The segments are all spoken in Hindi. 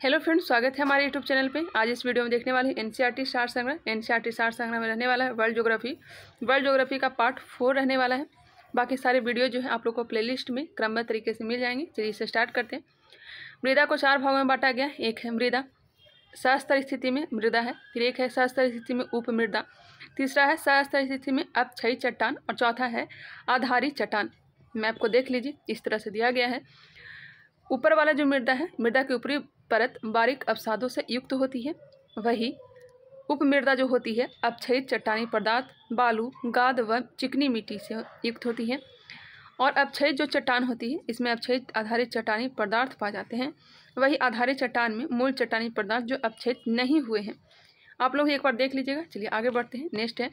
हेलो फ्रेंड्स, स्वागत है हमारे यूट्यूब चैनल पे। आज इस वीडियो में देखने वाले एन सी आर टी सार संग्रह। एन सी आर टी सार संग्रह में रहने वाला है वर्ल्ड ज्योग्राफी वर्ल्ड ज्योग्राफी का पार्ट फोर रहने वाला है। बाकी सारे वीडियो जो है आप लोग को प्लेलिस्ट में क्रमबद्ध तरीके से मिल जाएँगे। चलिए इसे स्टार्ट करते हैं। मृदा को चार भागों में बांटा गया। एक है मृदा, सहस्तर स्थिति में मृदा है। फिर एक है सहस्तर स्थिति में उप मृदा तीसरा है सहस्तर स्थिति में अपक्षयी चट्टान। और चौथा है आधारी चट्टान। मैप को देख लीजिए, इस तरह से दिया गया है। ऊपर वाला जो मृदा है, मृदा के ऊपरी परत बारीक अवसादों से युक्त होती है। वही उपमृदा जो होती है अपक्षयित चट्टानी पदार्थ, बालू, गाद व चिकनी मिट्टी से युक्त होती है। और अपक्षयित जो चट्टान होती है, इसमें अपक्षयित आधारित चट्टानी पदार्थ पाए जाते हैं। वही आधारित चट्टान में मूल चट्टानी पदार्थ जो अपक्षयित नहीं हुए हैं। आप लोग एक बार देख लीजिएगा। चलिए आगे बढ़ते हैं। नेक्स्ट है।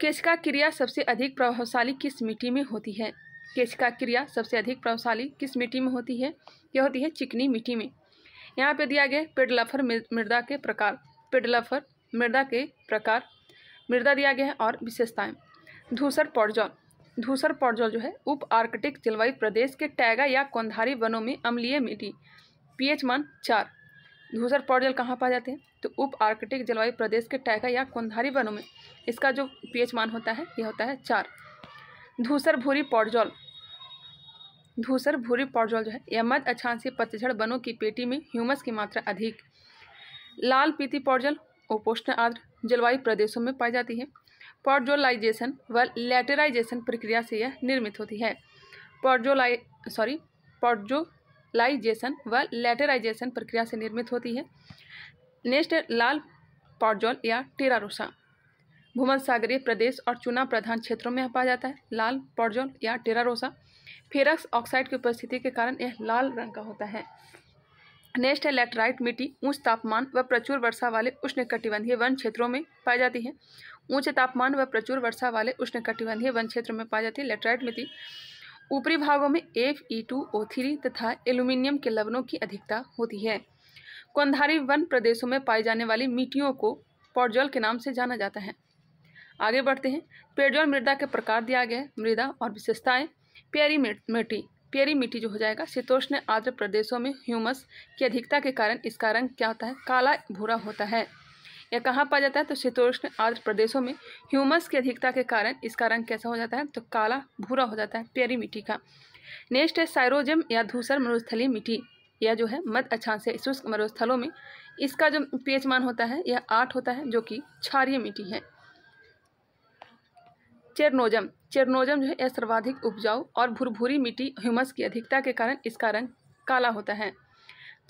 केशका क्रिया सबसे अधिक प्रभावशाली किस मिट्टी में होती है? केशका क्रिया सबसे अधिक प्रभावशाली किस मिट्टी में होती है? यह होती है चिकनी मिट्टी में। यहाँ पे दिया गया पेडलफर मृदा के प्रकार, पेडलफर मृदा के प्रकार, मृदा दिया गया है और विशेषताएँ। धूसर पौडजौल धूसर पौडजौल जो है, उप आर्कटिक जलवायु प्रदेश के टैगा या कौंधारी वनों में अम्लीय मिट्टी पीएच मान चार। धूसर पौडजल कहाँ पाए जाते हैं? तो उप आर्कटिक जलवायु प्रदेश के टैगा या कोंधारी वनों में। इसका जो पीएच मान होता है यह होता है चार। धूसर भूरी पौडजौल धूसर, भूरी पौडजौल जो है, यह मध्य अक्षांशीय पतझड़ बनों की पेटी में ह्यूमस की मात्रा अधिक। लाल पीती पौडजल उपोष्ण आर्द्र, जलवायु प्रदेशों में पाई जाती है। पॉडजोलाइजेशन व लैटेराइजेशन प्रक्रिया से यह निर्मित होती है। पॉडजोलाई सॉरी पॉडजोलाइजेशन व लैटेराइजेशन प्रक्रिया से निर्मित होती है। नेक्स्ट, लाल पॉडजोल या टेरारोसा। भूमध सागरीय प्रदेश और चुना प्रधान क्षेत्रों में पाया जाता है। लाल पॉडजोल या टेरारोसा फेरक्स ऑक्साइड की उपस्थिति के कारण यह लाल रंग का होता है। नेक्स्ट है लेटराइट मिट्टी, ऊंच तापमान व प्रचुर वर्षा वाले उष्णकटिबंधीय वन क्षेत्रों में पाई जाती है। ऊंच तापमान व प्रचुर वर्षा वाले उष्णकटिबंधीय वन क्षेत्र में पाई जाती है लेटराइट मिट्टी। ऊपरी भागों में F E two O three तथा एल्यूमिनियम के लवणों की अधिकता होती है। कौंधारी वन प्रदेशों में पाई जाने वाली मिट्टियों को पौडजल के नाम से जाना जाता है। आगे बढ़ते हैं। पेड़जल मृदा के प्रकार दिया गया है। मृदा और विशेषताएँ प्यारी मिट्टी प्यारी मिट्टी जो हो जाएगा, शीतोष्ण आर्द्र प्रदेशों में ह्यूमस की अधिकता के कारण इसका रंग क्या होता है? काला भूरा होता है। यह कहाँ पाया जाता है? तो शीतोष्ण आर्द्र प्रदेशों में ह्यूमस की अधिकता के कारण इसका रंग कैसा हो जाता है? तो काला भूरा हो जाता है, प्यारी मिट्टी का। नेक्स्ट है साइरोजम या धूसर मरुस्थलीय मिट्टी। यह जो है मध्य अक्षांशीय शुष्क मरुस्थलों में इसका जो पीएच मान होता है, यह आठ होता है, जो कि क्षारीय मिट्टी है। चेरनोजम चेरनोजम जो है सर्वाधिक उपजाऊ और भुरभुरी मिट्टी ह्यूमस की अधिकता के कारण इसका रंग काला होता है।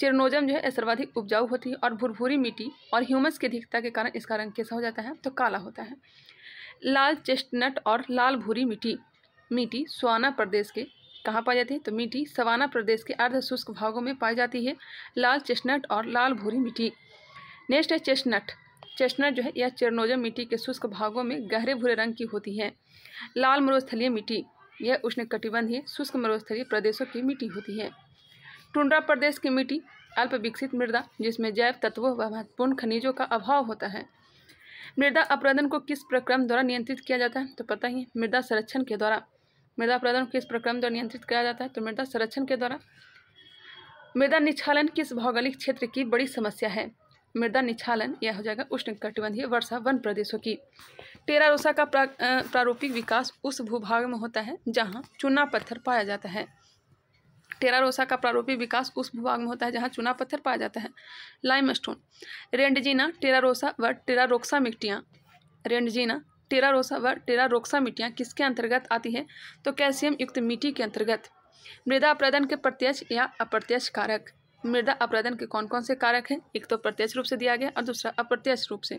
चेरनोजम जो है सर्वाधिक उपजाऊ होती है और भुरभुरी मिट्टी और ह्यूमस की अधिकता के कारण इसका रंग कैसा हो जाता है तो काला होता है। लाल चेस्टनट और लाल भूरी मिट्टी मिट्टी स्वाना प्रदेश के कहाँ पाई जाती है तो मिट्टी सवाना प्रदेश के अर्ध शुष्क भागों में पाई जाती है, लाल चेस्टनट और लाल भूरी मिट्टी। नेक्स्ट है चेस्टनट। चेस्टनट जो है, यह चेरनोजम मिट्टी के शुष्क भागों में गहरे भूरे रंग की होती है। लाल मरुस्थलीय मिट्टी, यह उष्णकटिबंधीय शुष्क मरुस्थलीय प्रदेशों की मिट्टी होती है। टुंड्रा प्रदेश की मिट्टी, अल्प विकसित मृदा, जिसमें जैव तत्वों व महत्वपूर्ण खनिजों का अभाव होता है। मृदा अपराधन को किस प्रक्रम द्वारा नियंत्रित किया जाता है तो पता ही मृदा संरक्षण के द्वारा। मृदा अपराधन को किस प्रक्रम द्वारा नियंत्रित किया जाता है तो मृदा संरक्षण के द्वारा। मृदा निच्छालन किस भौगोलिक क्षेत्र की बड़ी समस्या है मृदा निच्छालन यह हो जाएगा उष्ण कटिबंधीय वर्षा वन प्रदेशों की। टेरारोसा का प्रा, प्रारूपिक विकास उस भूभाग में होता है जहाँ चूना पत्थर पाया जाता है। टेरारोसा का प्रारूपिक विकास उस भूभाग में होता है जहाँ चूना पत्थर पाया जाता है। लाइमस्टोन रेंडजीना टेरारोसा व टेरारोक्सा मिट्टियाँ। रेंडजीना टेरारोसा व टेरारोक्सा मिट्टियाँ किसके अंतर्गत आती है? तो कैल्शियम युक्त मिट्टी के अंतर्गत। मृदा अप्रदन के प्रत्यक्ष या अप्रत्यक्ष कारक। मृदा अपराधन के कौन कौन से कारक हैं? एक तो प्रत्यक्ष रूप से दिया गया और दूसरा अप्रत्यक्ष रूप से।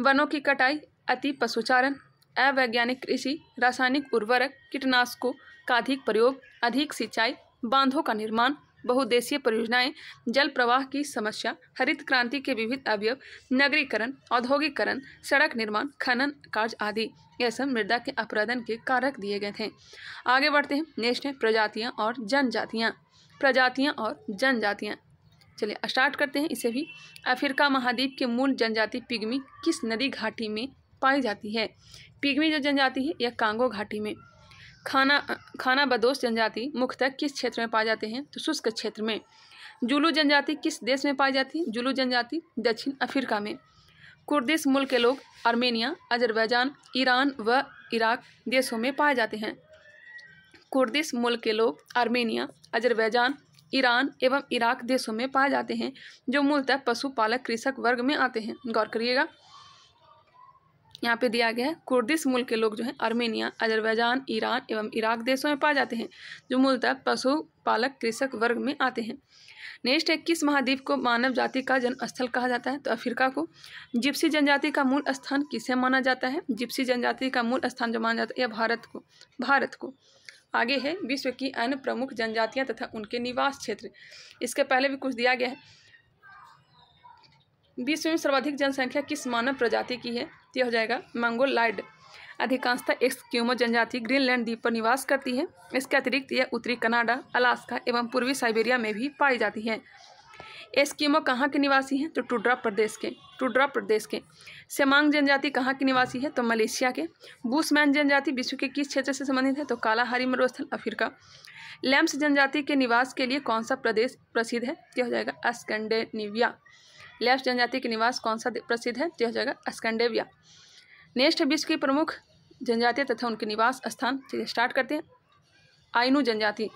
वनों की कटाई, अति पशुचारण, अवैज्ञानिक कृषि, रासायनिक उर्वरक, कीटनाशकों का अधिक प्रयोग, अधिक सिंचाई, बांधों का निर्माण बहुदेशीय परियोजनाएँ, जल प्रवाह की समस्या, हरित क्रांति के विविध अवयव, नगरीकरण, औद्योगिकरण, सड़क निर्माण, खनन कार्य आदि। यह सब मृदा के अपराधन के कारक दिए गए थे। आगे बढ़ते हैं। है प्रजातियाँ और जनजातियाँ। प्रजातियाँ और जनजातियाँ। चलिए स्टार्ट करते हैं इसे भी। अफ्रीका महाद्वीप के मूल जनजाति पिग्मी किस नदी घाटी में पाई जाती है? पिग्मी जो जनजाति है, यह कांगो घाटी में। खाना खाना बदोश जनजाति मुख्यतः किस क्षेत्र में पाए जाते हैं? तो शुष्क क्षेत्र में। जुलू जनजाति किस देश में पाई जाती है? जुलू जनजाति दक्षिण अफ्रीका में। कुर्दिश मूल के लोग आर्मेनिया, अजरबैजान, ईरान व इराक देशों में पाए जाते हैं। कुर्दिश मूल के लोग आर्मेनिया, अजरबैजान, ईरान एवं इराक देशों में पाए जाते हैं, जो मूलतः पशुपालक कृषक वर्ग में आते हैं। गौर करिएगा। यहाँ पे दिया गया है, कुर्दिश मूल के लोग जो है, आर्मेनिया, अजरबैजान, ईरान एवं इराक देशों में पाए जाते हैं, जो मूलतः पशुपालक कृषक वर्ग में आते हैं। नेक्स्ट है, किस महाद्वीप को मानव जाति का जन्म स्थल कहा जाता है? तो अफ्रीका को। जिप्सी जनजाति का मूल स्थान किसे माना जाता है? जिप्सी जनजाति का मूल स्थान जो माना जाता है, यह भारत को। भारत को। आगे है, विश्व की अन्य प्रमुख जनजातियाँ तथा उनके निवास क्षेत्र। इसके पहले भी कुछ दिया गया है। विश्व में सर्वाधिक जनसंख्या किस मानव प्रजाति की है? यह हो जाएगा मंगोलाइड। अधिकांशतः एक्सक्यूमो जनजाति ग्रीनलैंड द्वीप पर निवास करती है। इसके अतिरिक्त यह उत्तरी कनाडा, अलास्का एवं पूर्वी साइबेरिया में भी पाई जाती है। एस्किमो कहाँ के निवासी हैं? तो टुड्रा प्रदेश के। टुड्रा प्रदेश के। सेमांग जनजाति कहाँ की निवासी है? तो मलेशिया के। बुशमैन जनजाति विश्व के किस क्षेत्र से संबंधित है? तो कालाहारी मरुस्थल, अफ्रीका। लैम्स जनजाति के निवास के लिए कौन सा प्रदेश प्रसिद्ध है? यह हो जाएगा स्कैंडेनिविया। लैम्स जनजाति के निवास कौन सा प्रसिद्ध है? यह हो जाएगा स्कैंडेविया नेक्स्ट, विश्व की प्रमुख जनजातियाँ तथा उनके निवास स्थान। स्टार्ट करते हैं। आइनू जनजाति।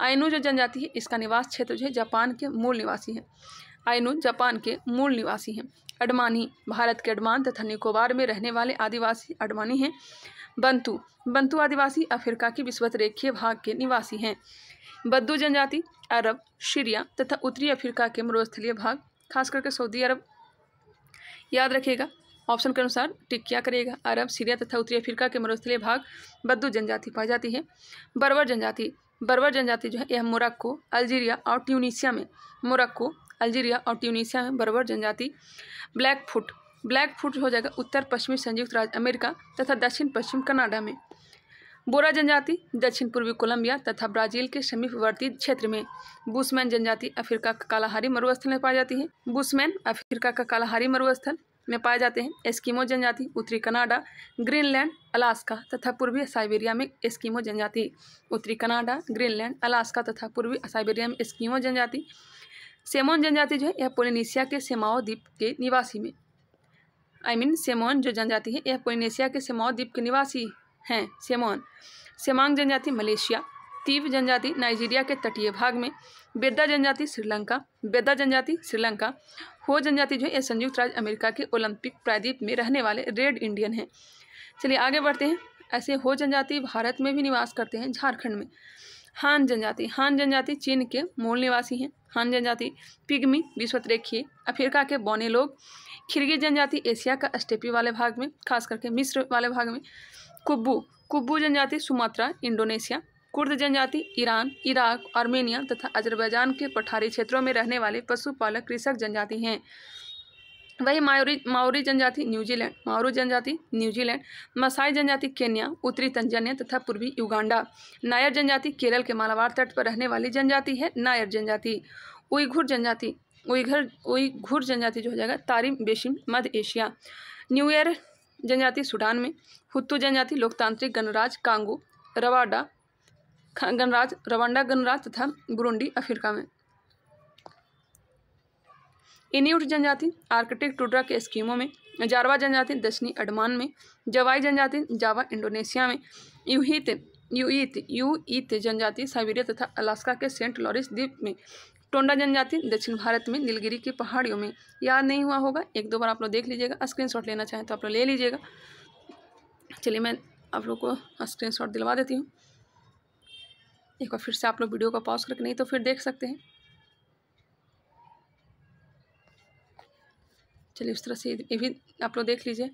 आइनू जो जनजाति है, इसका निवास क्षेत्र जो है, जापान के मूल निवासी हैं। आइनू, जापान के मूल निवासी हैं। अडमानी, भारत के अडमान तथा निकोबार में रहने वाले आदिवासी अडमानी हैं। बंतु बंतु आदिवासी अफ्रीका की विश्वत रेखीय भाग के निवासी हैं। बद्दू जनजाति, अरब, सीरिया तथा उत्तरी अफ्रीका के मरुस्थलीय भाग खास करके सऊदी अरब। याद रखिएगा, ऑप्शन के अनुसार टिक क्या करेगा अरब, सीरिया तथा उत्तरी अफ्रीका के मरुस्थलीय भाग बद्दू जनजाति पाई जाती है। बर्बर जनजाति बर्बर जनजाति जो है, यह मोरक्को, अल्जीरिया और ट्यूनिसिया में। मोरक्को अल्जीरिया और ट्यूनिसिया में बर्बर जनजाति। ब्लैक फुट ब्लैक फुट हो जाएगा उत्तर पश्चिमी संयुक्त राज्य अमेरिका तथा दक्षिण पश्चिम कनाडा में। बोरा जनजाति, दक्षिण पूर्वी कोलंबिया तथा ब्राज़ील के समीपवर्ती क्षेत्र में। बुशमैन जनजाति, अफ्रीका का कालाहारी मरुस्थल में पाई जाती है। बुशमैन, अफ्रीका का कालाहारी मरुस्थल में पाए जाते हैं। एस्किमो जनजाति, उत्तरी कनाडा, ग्रीनलैंड, अलास्का तथा पूर्वी साइबेरिया में एस्किमो जनजाति। उत्तरी कनाडा, ग्रीनलैंड, अलास्का तथा पूर्वी साइबेरिया में एस्किमो जनजाति। सेमोन जनजाति जो है, यह पोलिनेशिया के सेमाओ द्वीप के निवासी में। आई मीन सेमोन जो जनजाति है, यह पोलिनेशिया के सेमाओ द्वीप के निवासी हैं, सेमोन। सेमांग जनजाति मलेशिया तीव जनजाति नाइजीरिया के तटीय भाग में बेदा जनजाति श्रीलंका बेदा जनजाति श्रीलंका। हो जनजाति जो है, यह संयुक्त राज्य अमेरिका के ओलंपिक प्रायद्वीप में रहने वाले रेड इंडियन हैं। चलिए आगे बढ़ते हैं। ऐसे हो जनजाति भारत में भी निवास करते हैं, झारखंड में। हान जनजाति हान जनजाति चीन के मूल निवासी हैं। हान जनजाति पिग्मी विश्वतरेखीय अफ्रीका के बौने लोग, खिरगी जनजाति एशिया का स्टेपी वाले भाग में, खास करके मिस्र वाले भाग में। कुब्बू कुब्बू जनजाति सुमात्रा, इंडोनेशिया। कुर्द जनजाति ईरान, इराक, आर्मेनिया तथा अजरबैजान के पठारी क्षेत्रों में रहने वाले पशुपालक कृषक जनजाति हैं। वही मायोरी माओरी जनजाति न्यूजीलैंड माओरू जनजाति न्यूजीलैंड मसाई जनजाति, केन्या, उत्तरी तंजानिया तथा पूर्वी युगांडा। नायर जनजाति, केरल के मालाबार तट पर रहने वाली जनजाति है नायर जनजाति। उइघुर जनजाति, उइघर, उइघुर जनजाति जो हो जाएगा, तारिम, बेशिम, मध्य एशिया। न्यू ईयर जनजाति, सूडान में। हुत्तू जनजाति, लोकतांत्रिक गणराज, कांगो, रवाडा गणराज, रवांडा गणराज तथा बुरुंडी, अफ्रीका में। इन्यूट जनजाति, आर्कटिक टुड्रा के स्कीमों में, जारवा जनजाति, दक्षिणी अडमान में, जवाई जनजाति, जावा इंडोनेशिया में, यूहित, यूईत यूईत जनजाति, साइबेरिया तथा अलास्का के सेंट लॉरिस द्वीप में, टोंडा जनजाति, दक्षिण भारत में, नीलगिरी की पहाड़ियों में। याद नहीं हुआ होगा, एक दो बार आप लोग देख लीजिएगा स्क्रीनशॉट लेना चाहें तो आप लोग ले लीजिएगा। चलिए, मैं आप लोग को स्क्रीनशॉट दिलवा देती हूँ। एक बार फिर से आप लोग वीडियो को पॉज करके, नहीं तो फिर देख सकते हैं। चलिए उस तरह से ये भी आप लोग देख लीजिए।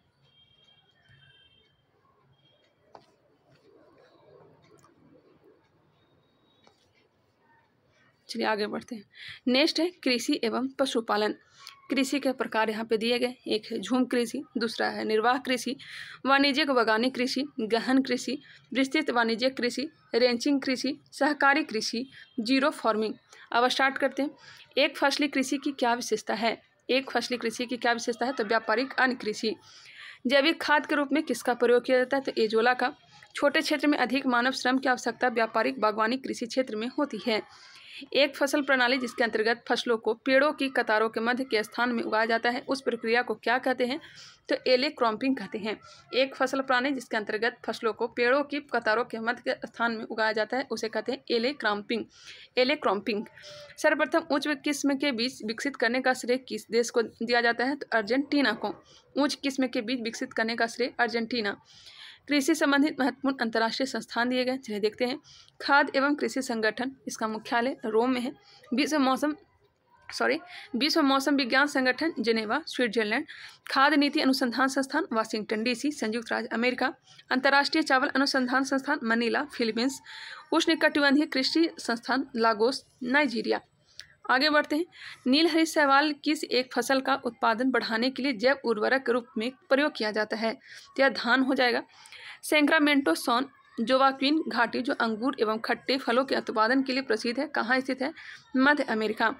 चलिए आगे बढ़ते हैं। नेक्स्ट है कृषि एवं पशुपालन। कृषि के प्रकार यहाँ पे दिए गए। एक है झूम कृषि, दूसरा है निर्वाह कृषि, वाणिज्यिक बगानी कृषि, गहन कृषि, विस्तृत वाणिज्यिक कृषि रेंचिंग कृषि, सहकारी कृषि ज़ीरो फ़ार्मिंग अब स्टार्ट करते हैं। एक फसली कृषि की क्या विशेषता है? एक फसली कृषि की क्या विशेषता है? तो व्यापारिक अन्य कृषि। जैविक खाद के रूप में किसका प्रयोग किया जाता है? तो एजोला का। छोटे क्षेत्र में अधिक मानव श्रम की आवश्यकता व्यापारिक बागवानी कृषि क्षेत्र में होती है। एक फ़सल प्रणाली जिसके अंतर्गत फ़सलों को पेड़ों की कतारों के मध्य के स्थान में उगाया जाता है, उस प्रक्रिया को क्या कहते हैं? तो एले क्रॉम्पिंग कहते हैं। एक फ़सल प्रणाली जिसके अंतर्गत फ़सलों को पेड़ों की कतारों के मध्य के स्थान में उगाया जाता है, उसे कहते हैं एले क्रॉम्पिंग एले क्रॉम्पिंग सर्वप्रथम उच्च किस्म के बीज विकसित करने का श्रेय किस देश को दिया जाता है? तो अर्जेंटीना को। उच्च किस्म के बीज विकसित करने का श्रेय अर्जेंटीना। कृषि संबंधित महत्वपूर्ण अंतर्राष्ट्रीय संस्थान दिए गए, जिन्हें देखते हैं। खाद्य एवं कृषि संगठन, इसका मुख्यालय रोम में है। विश्व मौसम सॉरी विश्व मौसम विज्ञान संगठन जेनेवा, स्विट्जरलैंड। खाद्य नीति अनुसंधान संस्थान, वाशिंगटन डीसी संयुक्त राज्य अमेरिका। अंतर्राष्ट्रीय चावल अनुसंधान संस्थान, मनीला, फिलीपींस। उष्णकटिबंधीय कृषि संस्थान, लागोस, नाइजीरिया। आगे बढ़ते हैं। नीलहरी शैवाल किस एक फ़सल का उत्पादन बढ़ाने के लिए जैव उर्वरक के रूप में प्रयोग किया जाता है? तो यह धान हो जाएगा। सेंक्रामेंटो सोन, जोवाक्विन घाटी, जो अंगूर एवं खट्टे फलों के उत्पादन के लिए प्रसिद्ध है, कहाँ स्थित है? मध्य अमेरिका।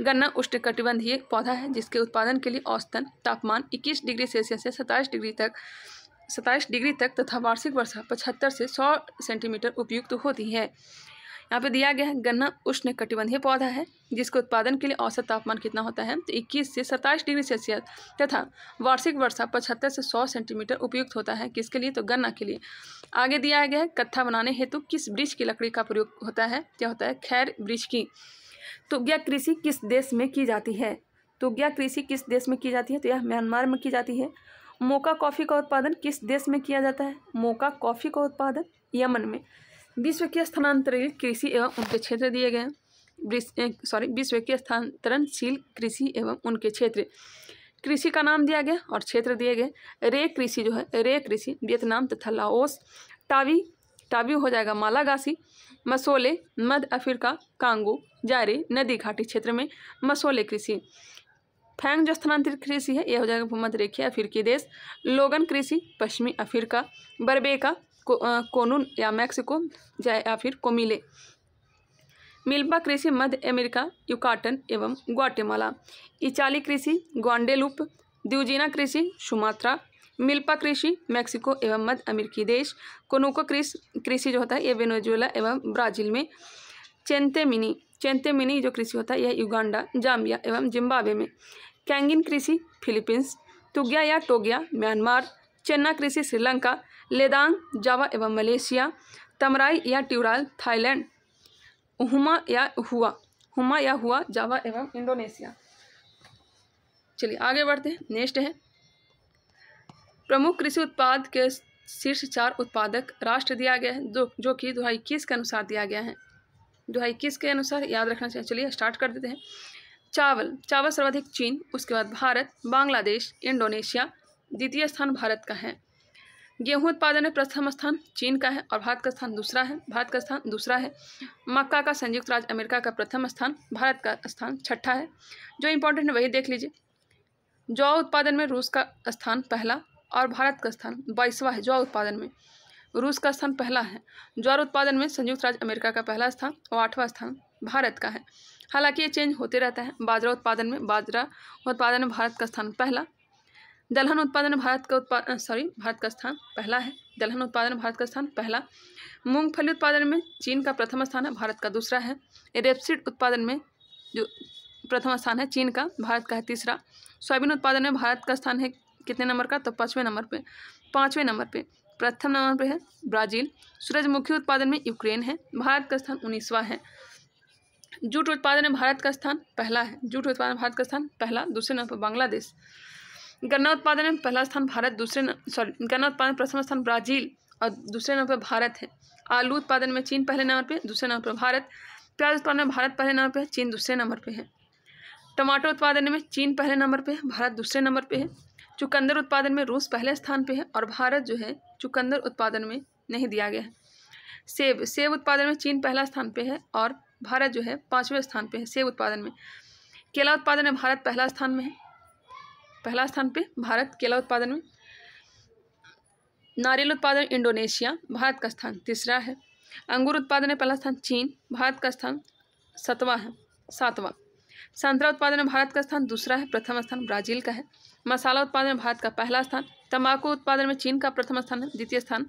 गन्ना उष्णकटिबंधीय पौधा है, जिसके उत्पादन के लिए औसतन तापमान 21 डिग्री सेल्सियस से 27 डिग्री तक 27 डिग्री तक तथा वार्षिक वर्षा पचहत्तर से 100 सेंटीमीटर उपयुक्त होती है। यहाँ पे दिया गया है, गन्ना उष्ण कटिबंधीय पौधा है, जिसके उत्पादन के लिए औसत तापमान कितना होता है? तो इक्कीस से सत्ताईस डिग्री सेल्सियस तथा वार्षिक वर्षा पचहत्तर से सौ सेंटीमीटर उपयुक्त होता है। किसके लिए? तो गन्ना के लिए। आगे दिया गया है, कत्था बनाने हेतु किस वृक्ष की लकड़ी का प्रयोग होता है? क्या होता है? खैर वृक्ष की। तुग्या कृषि किस देश में की जाती है? तुग्या कृषि किस देश में की जाती है? तो यह म्यांमार में की जाती है। मोका कॉफ़ी का उत्पादन किस देश में किया जाता है? मोका कॉफ़ी का उत्पादन यमन में। विश्व के स्थानांतरित कृषि एवं उनके क्षेत्र दिए गए। सॉरी विश्व के स्थानांतरणशील कृषि एवं उनके क्षेत्र। कृषि का नाम दिया गया और क्षेत्र दिए गए। रे कृषि जो है, रे कृषि वियतनाम तथा लाओस। टावी टावी हो जाएगा मालागासी। मसोले, मध्य अफ्रीका, कांगो, जारे, नदी घाटी क्षेत्र में मसोले कृषि। फैंग जो स्थानांतरित कृषि है, यह हो जाएगा भूमध्य रेखीय अफ्रीकी देश। लोगन कृषि, पश्चिमी अफ्रीका। बरबेका कोनून या मैक्सिको या फिर कोमिले मिल्पा कृषि मध्य अमेरिका, युकाटन एवं ग्वाटेमाला। इचाली कृषि, ग्वांडेलुप, द्यूजिना कृषि, सुमात्रा। मिल्पा कृषि, मैक्सिको एवं मध्य अमेरिकी देश। कोनुको कृषि कृषि जो होता है, ये वेनेजुएला एवं ब्राज़ील में। चेंते मिनी चेंते मिनी जो कृषि होता है, यह युगांडा, जाम्बिया एवं जिम्बाब्वे में। कैंगिन कृषि, फिलीपींस। तुग्या या टोगिया, म्यांमार। चेन्ना कृषि, श्रीलंका। लेदांग, जावा एवं मलेशिया, तमराई या ट्यूराल थाईलैंड, हुमा या हुआ, हुमा या हुआ, जावा एवं इंडोनेशिया। चलिए आगे बढ़ते हैं, नेक्स्ट है। प्रमुख कृषि उत्पाद के शीर्ष चार उत्पादक राष्ट्र दिया गया है जो जो कि दो इक्कीस के अनुसार दिया गया है। दो इक्कीस के अनुसार याद रखना चाहिए। चलिए स्टार्ट कर देते हैं। चावल चावल सर्वाधिक चीन, उसके बाद भारत, बांग्लादेश, इंडोनेशिया, द्वितीय स्थान भारत का है। गेहूँ उत्पादन में प्रथम स्थान चीन का है और भारत का स्थान दूसरा है, भारत का स्थान दूसरा है। मक्का का संयुक्त राज्य अमेरिका का प्रथम स्थान, भारत का स्थान छठा है। जो इंपॉर्टेंट है वही देख लीजिए। जौ उत्पादन में रूस का स्थान पहला और भारत का स्थान बाईसवा है जौ उत्पादन में। रूस का स्थान पहला है। ज्वार उत्पादन में संयुक्त राज्य अमेरिका का पहला स्थान और आठवां स्थान भारत का है। हालाँकि ये चेंज होते रहता है। बाजरा उत्पादन में बाजरा उत्पादन में भारत का स्थान पहला दलहन उत्पादन भारत का उत्पादन सॉरी भारत का स्थान पहला है। दलहन उत्पादन भारत का स्थान पहला। मूंगफली उत्पादन में चीन का प्रथम स्थान है, भारत का दूसरा है। रेपसीड उत्पादन में जो प्रथम स्थान है, चीन का, भारत का है तीसरा। सोयाबीन उत्पादन में भारत का स्थान है कितने नंबर का? तो पाँचवें नंबर पे, पाँचवें नंबर पे, प्रथम नंबर पे है ब्राज़ील। सूरजमुखी उत्पादन में यूक्रेन है, भारत का स्थान उन्नीसवा है। जूट उत्पादन में भारत का स्थान पहला है। जूट उत्पादन भारत का स्थान पहला, दूसरे नंबर पर बांग्लादेश। गन्ना उत्पादन में पहला स्थान भारत, दूसरे सॉरी गन्ना उत्पादन प्रथम स्थान ब्राज़ील और दूसरे नंबर पर भारत है। आलू उत्पादन में चीन पहले नंबर पे, दूसरे नंबर पर भारत। प्याज उत्पादन में भारत पहले नंबर पर है चीन दूसरे नंबर पर है। टमाटर उत्पादन में चीन पहले नंबर पर है, भारत दूसरे नंबर पर है। चुकंदर उत्पादन में रूस पहले स्थान पर है और भारत जो है, चुकंदर उत्पादन में नहीं दिया गया है। सेब सेब उत्पादन में चीन पहला स्थान पर है और भारत जो है, पाँचवें स्थान पर है सेब उत्पादन में। केला उत्पादन में भारत पहला स्थान में है। पहला स्थान पे भारत, केला उत्पादन में। नारियल उत्पादन, इंडोनेशिया, भारत का स्थान तीसरा है। अंगूर उत्पादन में पहला स्थान चीन, भारत का स्थान सतवां है, सातवां। संतरा उत्पादन में भारत का स्थान दूसरा है, प्रथम स्थान ब्राज़ील का है। मसाला उत्पादन में भारत का पहला स्थान, तंबाकू उत्पादन में चीन का प्रथम स्थान है द्वितीय स्थान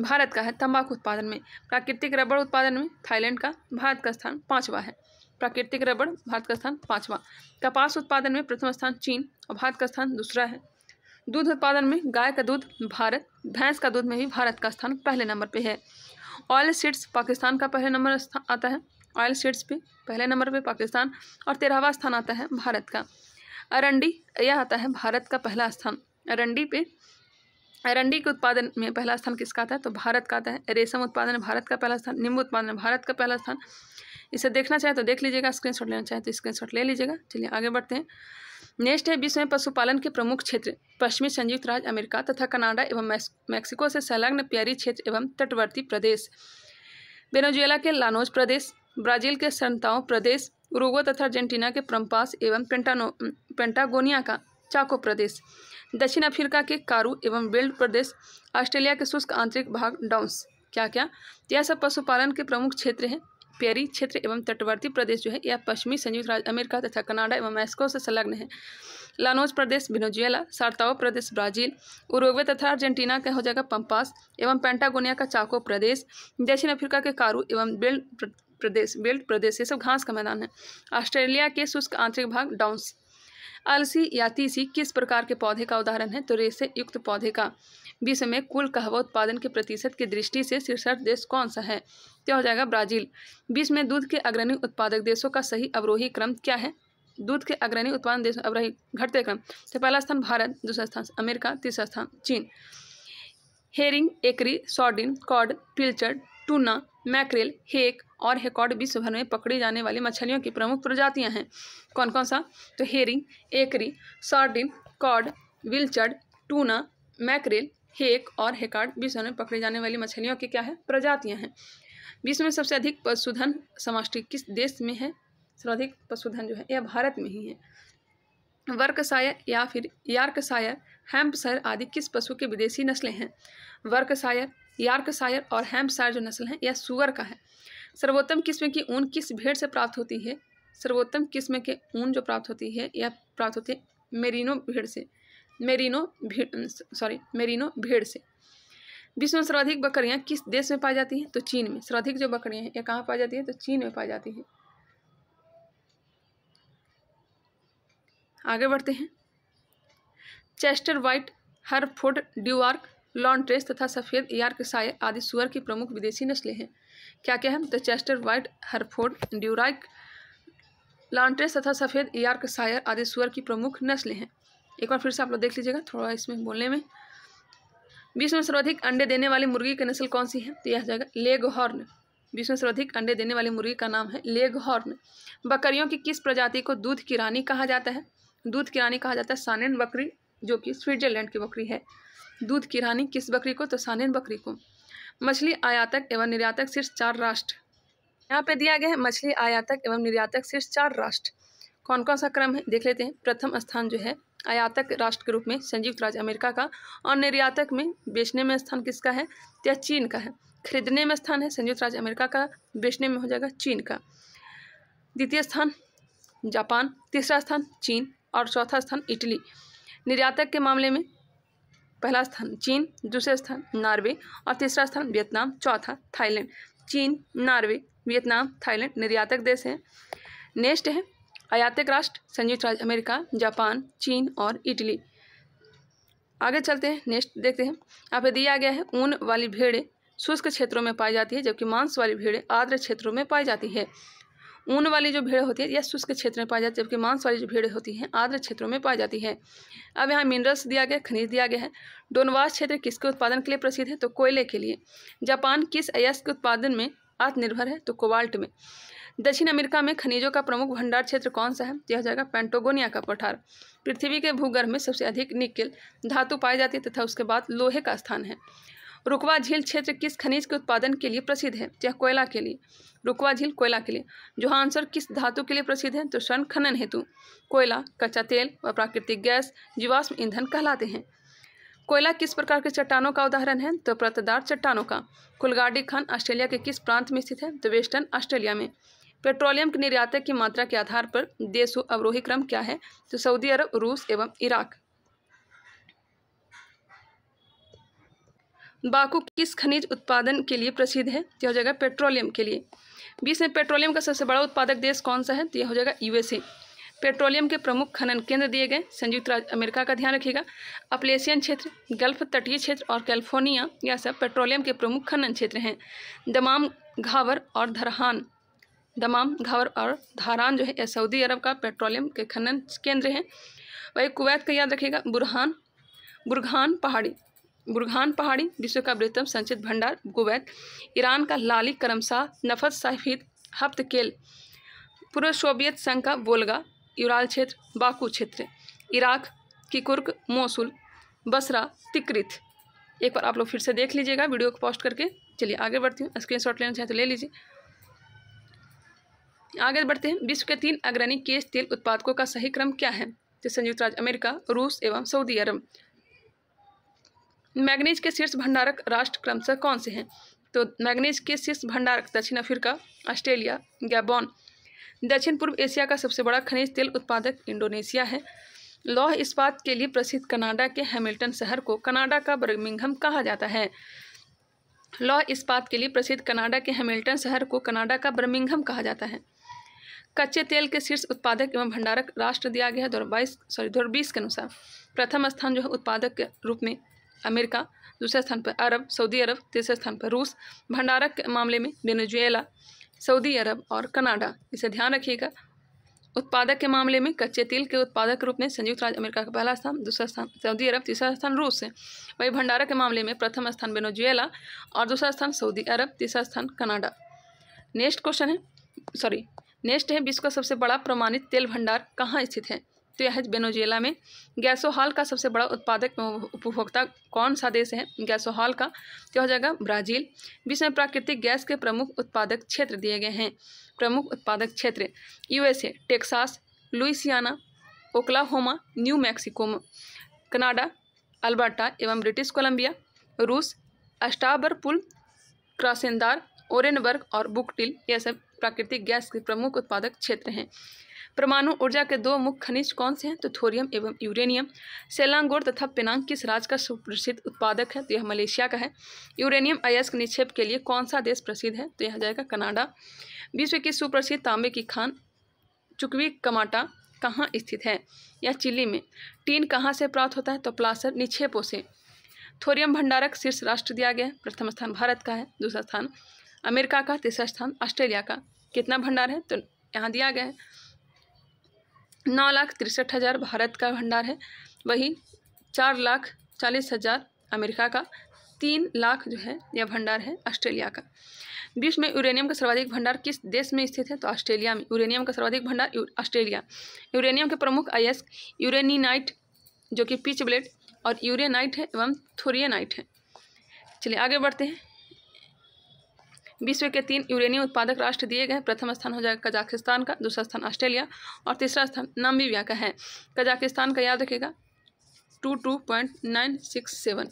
भारत का है, तंबाकू उत्पादन में। प्राकृतिक रबड़ उत्पादन में थाईलैंड का, भारत का स्थान पाँचवा है। प्राकृतिक रबड़, भारत का स्थान पाँचवा। कपास उत्पादन में प्रथम स्थान चीन और भारत का स्थान दूसरा है। दूध उत्पादन में गाय का दूध, भारत। भैंस का दूध में भी भारत का स्थान पहले नंबर पे है। ऑयल सीड्स, पाकिस्तान का पहले नंबर आता है। ऑयल सीड्स पे पहले नंबर पे पाकिस्तान और तेरहवा स्थान आता है भारत का। अरंडी, यह आता है भारत का पहला स्थान। अरंडी पे अरंडी के उत्पादन में पहला स्थान किसका है तो भारत का है रेशम उत्पादन भारत का पहला स्थान, नींबू उत्पादन भारत का पहला स्थान। इसे देखना चाहे तो देख लीजिएगा स्क्रीनशॉट लेना चाहे तो स्क्रीनशॉट ले लीजिएगा। चलिए आगे बढ़ते हैं। नेक्स्ट है, विश्व में पशुपालन के प्रमुख क्षेत्र, पश्चिमी संयुक्त राज्य अमेरिका तथा कनाडा एवं मैक्सिको से संलग्न प्यारी क्षेत्र एवं तटवर्ती प्रदेश, वेनेजुएला के लानोज प्रदेश, ब्राज़ील के संताओ प्रदेश उरुगो तथा अर्जेंटीना के प्रम्पास एवं पेंटानो, पेंटागोनिया का चाको प्रदेश। दक्षिण अफ्रीका के कारू एवं बेल्ट प्रदेश, ऑस्ट्रेलिया के शुष्क आंतरिक भाग डाउंस क्या क्या यह सब पशुपालन के प्रमुख क्षेत्र हैं। पेरी क्षेत्र एवं तटवर्ती प्रदेश जो है, यह पश्चिमी संयुक्त राज्य, अमेरिका तथा कनाडा एवं मैस्को से संलग्न है। लानोज प्रदेश, वेनेजुएला, सार्ताओ प्रदेश, ब्राज़ील, उरुग्वे तथा अर्जेंटीना का हो जाएगा पंपास, एवं पेंटागोनिया का चाको प्रदेश, दक्षिण अफ्रीका के कारू एवं बेल्ट प्रदेश बेल्ट प्रदेश, ये सब घास का मैदान है। ऑस्ट्रेलिया के शुष्क आंतरिक भाग डाउंस अलसी या तीसी किस प्रकार के पौधे का उदाहरण है? तो रेसे युक्त पौधे का। विश्व में कुल कहवा उत्पादन के प्रतिशत की दृष्टि से शीर्षक देश कौन सा है? तो हो जाएगा ब्राज़ील। विश्व में दूध के अग्रणी उत्पादक देशों का सही अवरोही क्रम क्या है? दूध के अग्रणी उत्पादन देश अवरोही घटते क्रम। तो पहला स्थान भारत, दूसरा स्थान अमेरिका, तीसरा स्थान चीन। हेरिंग, एकरी sardine cod pilchard tuna mackerel, hake और हेकॉड विश्व भर में पकड़ी जाने वाली मछलियों की प्रमुख प्रजातियाँ हैं। कौन कौन सा? तो हेरिंग, एकरी, sardine cod pilchard, tuna, mackerel, hake और हेकार्ड विश्व में पकड़ी जाने वाली मछलियों की क्या है? प्रजातियाँ हैं। विश्व में सबसे अधिक पशुधन समष्टि किस देश में है? सर्वाधिक पशुधन जो है, यह भारत में ही है। वर्कशायर या फिर यार्कशायर, हैम्पशायर आदि किस पशु के विदेशी नस्लें हैं? वर्कशायर यार्कशायर और हैम्पशायर जो नस्ल है, यह सुअर का है। सर्वोत्तम किस्म की ऊन किस भेड़ से प्राप्त होती है? सर्वोत्तम किस्म के ऊन जो प्राप्त होती है, यह प्राप्त होती है मेरिनो भेड़ से। मेरिनो भेड़ सॉरी, मेरिनो भेड़ से। विश्व में सर्वाधिक बकरियाँ किस देश में पाई जाती हैं? तो चीन में। सर्वाधिक जो बकरियाँ हैं, यह कहाँ पाई जाती है? तो चीन में पाई जाती है। आगे बढ़ते हैं। चेस्टर वाइट हरफोर्ड ड्यूआर्क लॉन्ट्रेस तथा सफ़ेद यार्कशायर आदि सुअर की प्रमुख विदेशी नस्लें हैं। क्या क्या है तो चेस्टर वाइट हरफोर्ड, ड्यूराइक लॉन्ट्रेस तथा सफ़ेद यार्कशायर आदि सुअर की प्रमुख नस्लें हैं। एक बार फिर से आप लोग देख लीजिएगा थोड़ा इसमें बोलने में। विश्व में सर्वाधिक अंडे देने वाली मुर्गी की नस्ल कौन सी है? तो यह जाएगा लेग हॉर्न विश्व में सर्वाधिक अंडे देने वाली मुर्गी का नाम है लेग हॉर्न बकरियों की किस प्रजाति को दूध की रानी कहा जाता है? दूध की रानी कहा जाता है सानेन बकरी, जो कि स्विट्जरलैंड की बकरी है। दूध की रानी किस बकरी को? तो सानेन बकरी को। मछली आयातक एवं निर्यातक शीर्ष चार राष्ट्र। यहाँ पे दिया गया है मछली आयातक एवं निर्यातक शीर्ष चार राष्ट्र। कौन कौन सा क्रम है? देख लेते हैं। प्रथम स्थान जो है, आयातक राष्ट्र के रूप में संयुक्त राज्य अमेरिका का और निर्यातक में बेचने में स्थान किसका है? या चीन का है। खरीदने में स्थान है, संयुक्त राज्य अमेरिका का। बेचने में हो जाएगा चीन का। द्वितीय स्थान, जापान। तीसरा स्थान, चीन। और चौथा स्थान, इटली। निर्यातक के मामले में पहला स्थान चीन, दूसरा स्थान नॉर्वे और तीसरा स्थान वियतनाम, चौथा थाईलैंड। चीन, नॉर्वे, वियतनाम, थाईलैंड निर्यातक देश हैं। नेक्स्ट है आयातक राष्ट्र, संयुक्त राज्य अमेरिका, जापान, चीन और इटली। आगे चलते हैं, नेक्स्ट देखते हैं। यहाँ पे दिया गया है ऊन वाली भेड़ें शुष्क क्षेत्रों में पाई जाती है, जबकि मांस वाली भेड़ें आर्द्र क्षेत्रों में पाई जाती है। ऊन वाली जो भेड़ होती है, यह शुष्क क्षेत्र में पाई जाती है, जबकि मांस वाली जो भेड़ होती है, आर्द्र क्षेत्रों में पाई जाती है। अब यहाँ मिनरल्स दिया गया, खनिज दिया गया है। डोनवास क्षेत्र किसके उत्पादन के लिए प्रसिद्ध है? तो कोयले के लिए। जापान किस अयस्क के उत्पादन में आत्मनिर्भर है? तो कोबाल्ट में। दक्षिण अमेरिका में खनिजों का प्रमुख भंडार क्षेत्र कौन सा है? यह जाएगा पेंटोगोनिया का पठार। पृथ्वी के भूगर्भ में सबसे अधिक निकल धातु पाई जाती है, तथा उसके बाद लोहे का स्थान है। रुकवा झील क्षेत्र किस खनिज के उत्पादन के लिए प्रसिद्ध है? यह कोयला के लिए। रुकवा झील कोयला के लिए। जो आंसर किस धातु के लिए प्रसिद्ध है? तो स्वर्ण खनन हेतु। कोयला, कच्चा तेल व प्राकृतिक गैस जीवाश्म ईंधन कहलाते हैं। कोयला किस प्रकार के चट्टानों का उदाहरण है? तो प्रतदार चट्टानों का। कुलगाडी खान ऑस्ट्रेलिया के किस प्रांत में स्थित है? तो वेस्टर्न ऑस्ट्रेलिया में। पेट्रोलियम के निर्यातक की मात्रा के आधार पर देशों अवरोही क्रम क्या है? तो सऊदी अरब, रूस एवं इराक। बाकू किस खनिज उत्पादन के लिए प्रसिद्ध है? तो हो जाएगा पेट्रोलियम के लिए। बीस में पेट्रोलियम का सबसे बड़ा उत्पादक देश कौन सा है? तो यह हो जाएगा यूएसए। पेट्रोलियम के प्रमुख खनन केंद्र दिए गए। संयुक्त राज्य अमेरिका का ध्यान रखिएगा। अपलेशियन क्षेत्र, गल्फ तटीय क्षेत्र और कैलिफ़ोर्निया, यह सब पेट्रोलियम के प्रमुख खनन क्षेत्र हैं। दमाम घावर और धरहान। दमाम घावर और धारान जो है, यह सऊदी अरब का पेट्रोलियम के खनन केंद्र हैं। वही कुवैत का याद रखिएगा। बुरहान बुरहान पहाड़ी। बुरहान पहाड़ी विश्व का बृहत्तम संचित भंडार कुवैत, ईरान का लाली करमशाह नफत साहिद, हफ्त केल, पूर्व सोवियत संघ का बोलगा यूराल क्षेत्र, बाकू क्षेत्र, इराक की कुर्क, मोसुल, बसरा, तिक्रित। एक बार आप लोग फिर से देख लीजिएगा वीडियो को पोस्ट करके। चलिए आगे बढ़ती हूँ। स्क्रीन शॉट लेना चाहें तो ले लीजिए। आगे बढ़ते हैं। विश्व के तीन अग्रणी केस तेल उत्पादकों का सही क्रम क्या है? तो संयुक्त राज्य अमेरिका, रूस एवं सऊदी अरब। मैग्नीज के शीर्ष भंडारक राष्ट्र क्रमशः कौन से हैं? तो मैग्नीज के शीर्ष भंडारक दक्षिण अफ्रीका, ऑस्ट्रेलिया, गैबॉन। दक्षिण पूर्व एशिया का सबसे बड़ा खनिज तेल उत्पादक इंडोनेशिया है। लौह इस्पात के लिए प्रसिद्ध कनाडा के हैमिल्टन शहर को कनाडा का बर्मिंघम कहा जाता है। लौह इस्पात के लिए प्रसिद्ध कनाडा के हैमिल्टन शहर को कनाडा का बर्मिंघम कहा जाता है। कच्चे तेल के शीर्ष उत्पादक एवं भंडारक राष्ट्र दिया गया है दो सॉरी, दो के अनुसार। प्रथम स्थान जो है उत्पादक के रूप में अमेरिका, दूसरे स्थान पर अरब, सऊदी अरब, तीसरे स्थान पर रूस भंडारक के मामले में वेनेजुएला, सऊदी अरब और कनाडा। इसे ध्यान रखिएगा। उत्पादक के मामले में कच्चे तेल के उत्पादक के रूप में संयुक्त राज्य अमेरिका का पहला स्थान, दूसरा स्थान सऊदी अरब, तीसरा स्थान रूस है। वही भंडारक के मामले में प्रथम स्थान वेनेजुएला और दूसरा स्थान सऊदी अरब, तीसरा स्थान कनाडा। नेक्स्ट क्वेश्चन है, सॉरी, नेक्स्ट है, विश्व का सबसे बड़ा प्रमाणित तेल भंडार कहाँ स्थित है? तो यह बेनोजेला में गैसोहाल का सबसे बड़ा उत्पादक उपभोक्ता कौन सा देश है? गैसोहाल का। तो हो जाएगा ब्राज़ील। विश्व में प्राकृतिक गैस के प्रमुख उत्पादक क्षेत्र दिए गए हैं। प्रमुख उत्पादक क्षेत्र USA, Texas, Louisiana, Oklahoma, New Mexico, Canada, Alberta एवं ब्रिटिश कोलंबिया, रूस अष्टाबरपुल क्रासेंदार, ओरेनबर्ग और बुकटिल, यह सब प्राकृतिक गैस के प्रमुख उत्पादक क्षेत्र हैं। परमाणु ऊर्जा के दो मुख्य खनिज कौन से हैं? तो थोरियम एवं यूरेनियम। सेलांगोर तथा पेनांग किस राज्य का सुप्रसिद्ध उत्पादक है? तो यह मलेशिया का है। यूरेनियम अयस्क निक्षेप के लिए कौन सा देश प्रसिद्ध है? तो यह जाएगा कनाडा। विश्व की सुप्रसिद्ध तांबे की खान चुकवी कमाटा कहाँ स्थित है? यह चिली में। टीन कहाँ से प्राप्त होता है? तो प्लासर निक्षेपों से। थोरियम भंडारक शीर्ष राष्ट्र दिया गया है। प्रथम स्थान भारत का है। दूसरा स्थान अमेरिका का। तीसरा स्थान ऑस्ट्रेलिया का। कितना भंडार है? तो यहाँ दिया गया है। नौ लाख तिरसठ हज़ार भारत का भंडार है। वही चार लाख चालीस हज़ार अमेरिका का, तीन लाख जो है यह भंडार है ऑस्ट्रेलिया का। विश्व में यूरेनियम का सर्वाधिक भंडार किस देश में स्थित है? तो ऑस्ट्रेलिया में। यूरेनियम का सर्वाधिक भंडार ऑस्ट्रेलिया। यूरेनियम के प्रमुख अयस्क यूरेनीनाइट, जो कि पिच ब्लेड, और यूरेनाइट है एवं थोरियनाइट है। चलिए आगे बढ़ते हैं। विश्व के तीन यूरेनियम उत्पादक राष्ट्र दिए गए प्रथम स्थान हो जाएगा कजाकिस्तान का, दूसरा स्थान ऑस्ट्रेलिया और तीसरा स्थान नामीबिया का है। कजाकिस्तान का याद रखेगा two two point nine six seven.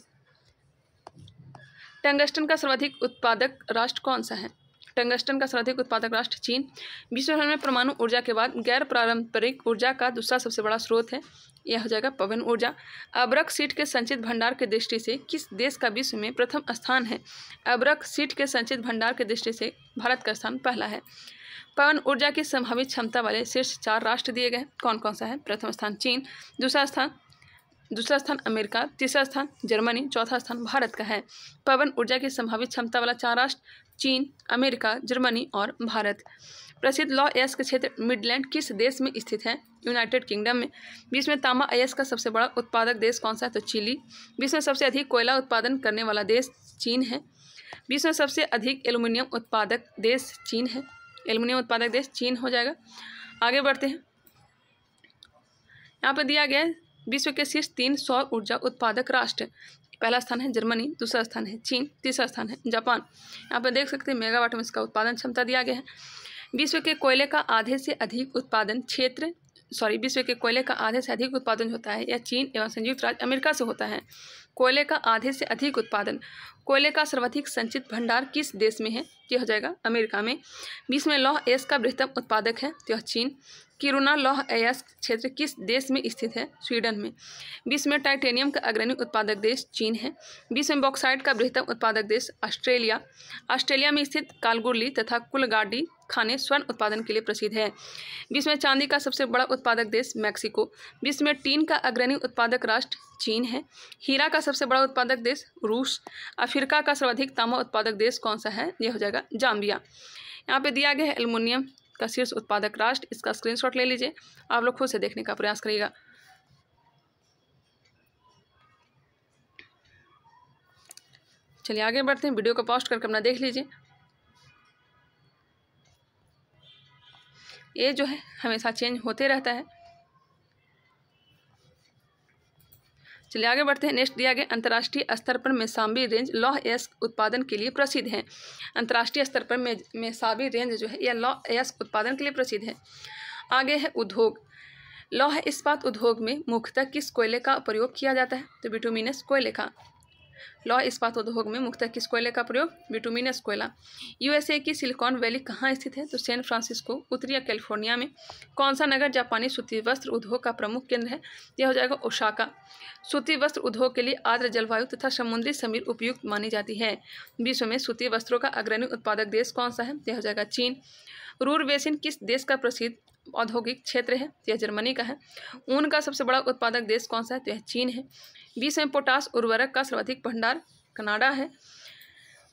Tungsten का सर्वाधिक उत्पादक राष्ट्र कौन सा है? टंगस्टन का सर्वाधिक उत्पादक राष्ट्र चीन। विश्वभर में परमाणु ऊर्जा के बाद गैर पारंपरिक ऊर्जा का दूसरा सबसे बड़ा स्रोत है। यह हो जाएगा पवन ऊर्जा। अबरक सीट के संचित भंडार के दृष्टि से किस देश का विश्व में प्रथम स्थान है? अबरक सीट के संचित भंडार के दृष्टि से भारत का स्थान पहला है। पवन ऊर्जा की संभावित क्षमता वाले शीर्ष चार राष्ट्र दिए गए। कौन कौन सा है? प्रथम स्थान चीन, दूसरा स्थान दूसरा स्थान अमेरिका, तीसरा स्थान जर्मनी, चौथा स्थान भारत का है। पवन ऊर्जा की संभावित क्षमता वाला चार राष्ट्र चीन, अमेरिका, जर्मनी और भारत। प्रसिद्ध लॉ अयस्क क्षेत्र मिडलैंड किस देश में स्थित है? यूनाइटेड किंगडम में। विश्व में तामा अयस्क का सबसे बड़ा उत्पादक देश कौन सा है? तो चिली। विश्व में सबसे अधिक कोयला उत्पादन करने वाला देश चीन है। विश्व में सबसे अधिक एल्युमिनियम उत्पादक देश चीन है। एल्युमिनियम उत्पादक देश चीन हो जाएगा। आगे बढ़ते हैं। यहाँ पर दिया गया है, विश्व के शीर्ष तीन सौर ऊर्जा उत्पादक राष्ट्र। पहला स्थान है जर्मनी, दूसरा स्थान है चीन, तीसरा स्थान है जापान। यहाँ पर देख सकते हैं, मेगावाट में इसका उत्पादन क्षमता दिया गया है। विश्व के कोयले का आधे से अधिक उत्पादन क्षेत्र सॉरी विश्व के कोयले का आधे से अधिक उत्पादन होता है यह चीन एवं संयुक्त राज्य अमेरिका से होता है। कोयले का आधे से अधिक उत्पादन कोयले का सर्वाधिक संचित भंडार किस देश में है? यह हो जाएगा अमेरिका में। विश्व में लौह एस का बृहत्तम उत्पादक है, यह चीन। किरुना लौह अयस्क क्षेत्र किस देश में स्थित है? स्वीडन में। विश्व में टाइटेनियम का अग्रणी उत्पादक देश चीन है। विश्व में बॉक्साइट का बृहत्तम उत्पादक देश ऑस्ट्रेलिया। ऑस्ट्रेलिया में स्थित कालगुरली तथा कुलगाडी खाने स्वर्ण उत्पादन के लिए प्रसिद्ध है। विश्व में चांदी का सबसे बड़ा उत्पादक देश मैक्सिको। विश्व में टीन का अग्रणी उत्पादक राष्ट्र चीन है। हीरा का सबसे बड़ा उत्पादक देश रूस। अफ्रीका का सर्वाधिक तांबा उत्पादक देश कौन सा है? यह हो जाएगा जाम्बिया। यहाँ पे दिया गया है एल्युमिनियम का शीर्ष उत्पादक राष्ट्र। इसका स्क्रीनशॉट ले लीजिए। आप लोग खुद से देखने का प्रयास करिएगा। चलिए आगे बढ़ते हैं। वीडियो को पोस्ट करके अपना देख लीजिए। ये जो है, हमेशा चेंज होते रहता है। चलिए आगे बढ़ते हैं। नेक्स्ट दिया गया अंतर्राष्ट्रीय स्तर पर मेसाबी रेंज लौह एस्क उत्पादन के लिए प्रसिद्ध है। अंतर्राष्ट्रीय स्तर पर मेसाबी रेंज जो है यह लौह एस्क उत्पादन के लिए प्रसिद्ध है। आगे है उद्योग। लौह इस्पात उद्योग में मुख्यतः किस कोयले का प्रयोग किया जाता है? तो बिटुमिनस कोयले का। लौह इस्पात उद्योग में मुख्यतः किस कोयले का प्रयोग बिटुमिनस कोयला यूएसए की सिलिकॉन वैली कहाँ स्थित है? तो सैन फ्रांसिस्को उत्तरी कैलिफ़ोर्निया में। कौन सा नगर जापानी सूती वस्त्र उद्योग का प्रमुख केंद्र है? यह हो जाएगा ओशाका सूती वस्त्र उद्योग के लिए आर्द्र जलवायु तथा समुद्री समीर उपयुक्त मानी जाती है। विश्व में सूती वस्त्रों का अग्रणी उत्पादक देश कौन सा है? यह हो जाएगा चीन। रूर बेसिन किस देश का प्रसिद्ध औद्योगिक क्षेत्र है यह जर्मनी का है। ऊन का सबसे बड़ा उत्पादक देश कौन सा है? तो यह चीन है। बीस में पोटास उर्वरक का सर्वाधिक भंडार कनाडा है।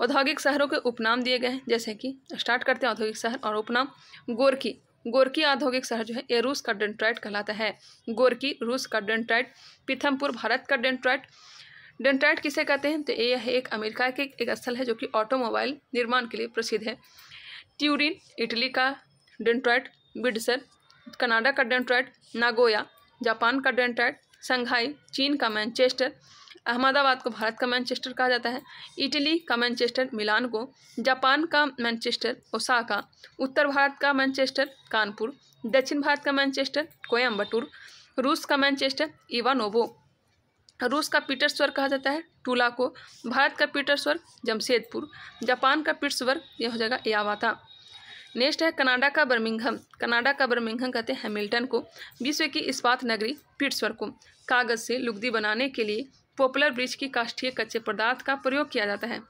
औद्योगिक शहरों के उपनाम दिए गए हैं, जैसे कि स्टार्ट करते हैं औद्योगिक शहर और उपनाम गोरकी। गोरकी औद्योगिक शहर जो है ये रूस का डेंट्राइट कहलाता है। गोरकी, रूस का डेंट्राइट पीथमपुर भारत का डेंट्राइट डेंट्राइट किसे कहते हैं? तो यह एक अमेरिका के एक स्थल है, जो कि ऑटोमोबाइल निर्माण के लिए प्रसिद्ध है। ट्यूरिन, इटली का डेंट्राइट बिडसर कनाडा का डेंट्राइट, नागोया, जापान का डेंट्राइट संघाई चीन का मैनचेस्टर, अहमदाबाद को भारत का मैनचेस्टर कहा जाता है, इटली का मैनचेस्टर, मिलान को जापान का मैनचेस्टर, ओसाका, उत्तर भारत का मैनचेस्टर, कानपुर, दक्षिण भारत का मैनचेस्टर कोयम्बटूर रूस का मैनचेस्टर, इवानोवो। रूस का पीटर्सवर्ग कहा जाता है टूला को भारत का पीटर्सवर्ग जमशेदपुर, जापान का पिट्सवर्ग यह हो जाएगा यावाता नेक्स्ट है कनाडा का बर्मिंघम। कनाडा का बर्मिंघम कहते हैं हैमिल्टन को। विश्व की इस्पात नगरी पिट्सवर्ग को। कागज़ से लुगदी बनाने के लिए पॉपुलर ब्रिज की काष्ठीय कच्चे पदार्थ का प्रयोग किया जाता है।